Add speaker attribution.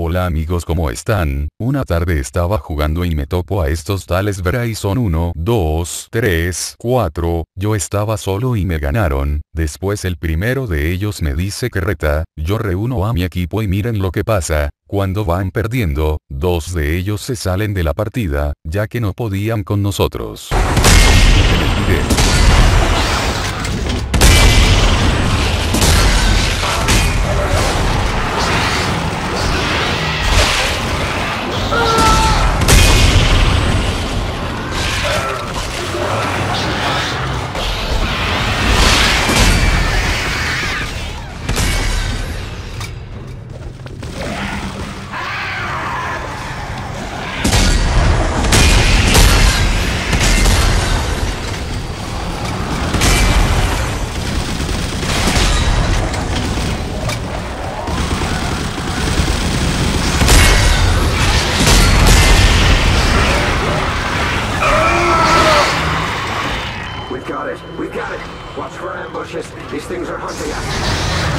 Speaker 1: Hola amigos ¿cómo están? Una tarde estaba jugando y me topo a estos tales Bryson 1, 2, 3, 4, yo estaba solo y me ganaron, después el primero de ellos me dice que reta, yo reúno a mi equipo y miren lo que pasa, cuando van perdiendo, dos de ellos se salen de la partida, ya que no podían con nosotros. for ambushes. These things are hunting us.